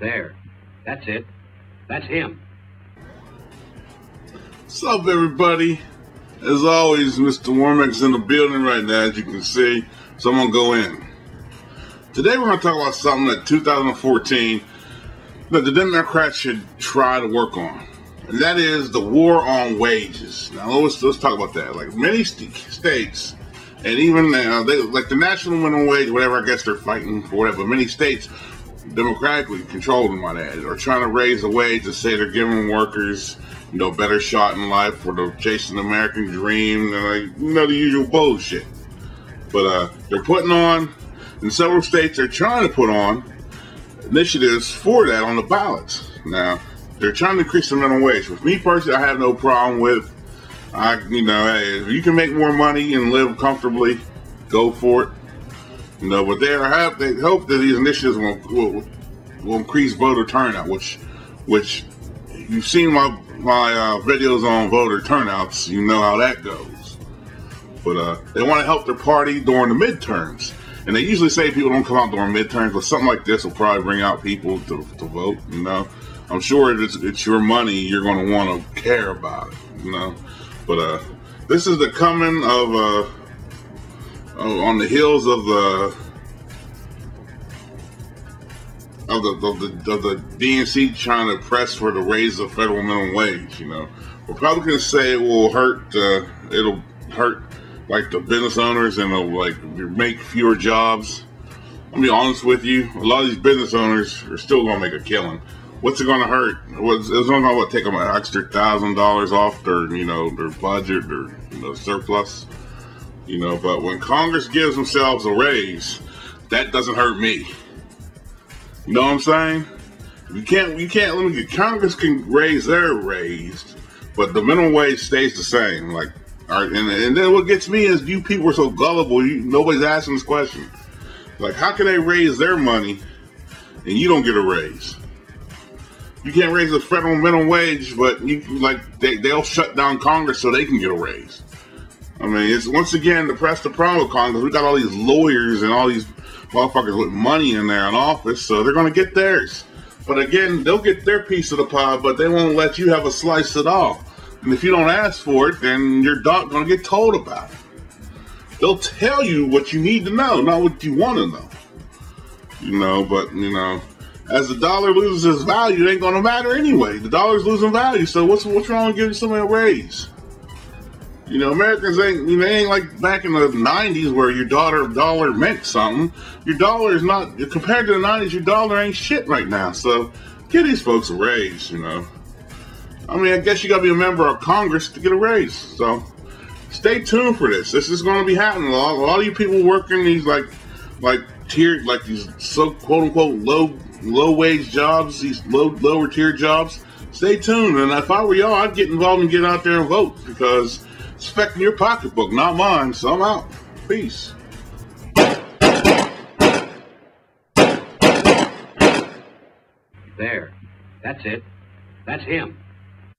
There. That's it. That's him. What's up, everybody? As always, Mr. Wormack's in the building right now, as you can see. So I'm going to go in. Today, we're going to talk about something that 2014 that the Democrats should try to work on. And that is the war on wages. Now, let's, let's talk about that. Like many st- states, and even they, like the national minimum wage, whatever, I guess they're fighting for whatever. Many states, democratically controlled, might add, or trying to raise the wage to say they're giving workers you know, better shot in life for the chasing the American dream, and like, you know, the usual bullshit. But uh, they're putting on, in several states, they're trying to put on initiatives for that on the ballots. Now, they're trying to increase the minimum wage. With me personally, I have no problem with, I, you know, hey, if you can make more money and live comfortably, go for it. You know, but they have, they hope that these initiatives will, will, will increase voter turnout, which, which you've seen my my uh, videos on voter turnouts, you know how that goes. But uh, they want to help their party during the midterms. And they usually say people don't come out during midterms, but something like this will probably bring out people to, to vote, you know. I'm sure if it's, it's your money, you're going to want to care about it, you know. But uh, this is the coming of, uh, on the heels of the of the, of the of the DNC trying to press for the raise of federal minimum wage. You know, Republicans say it will hurt. Uh, it'll hurt like the business owners and it'll like make fewer jobs. I'll be honest with you. A lot of these business owners are still to make a killing. What's it to hurt? What's, it's not going to what, take them an extra thousand dollars off their, you know, their budget or you know surplus. You know, but when Congress gives themselves a raise, that doesn't hurt me. You know what I'm saying? You can't you can't let me get Congress can raise their raised, but the minimum wage stays the same. Like all right, and, and then what gets me is you people are so gullible, you nobody's asking this question. Like how can they raise their money and you don't get a raise? You can't raise the federal minimum wage, but you like they, they'll shut down Congress so they can get a raise. I mean, it's once again the press the problem with Congress. We got all these lawyers and all these motherfuckers with money in there in office, so they're going to get theirs. But again, they'll get their piece of the pie, but they won't let you have a slice at all. And if you don't ask for it, then you're not going to get told about it. They'll tell you what you need to know, not what you want to know. You know, but, you know, as the dollar loses its value, it ain't going to matter anyway. The dollar's losing value, so what's, what's wrong with giving somebody a raise? You know, Americans ain't know, ain't like back in the '90s where your dollar dollar meant something. Your dollar is not compared to the '90s. Your dollar ain't shit right now. So, give these folks a raise. You know, I mean, I guess you got to be a member of Congress to get a raise. So, stay tuned for this. This is to be happening. A lot, a lot of you people working these like like tier like these so quote unquote low low wage jobs, these low lower tier jobs. Stay tuned. And if I were y'all, I'd get involved and get out there and vote because it's affecting your pocketbook, not mine. So I'm out. Peace. There. That's it. That's him.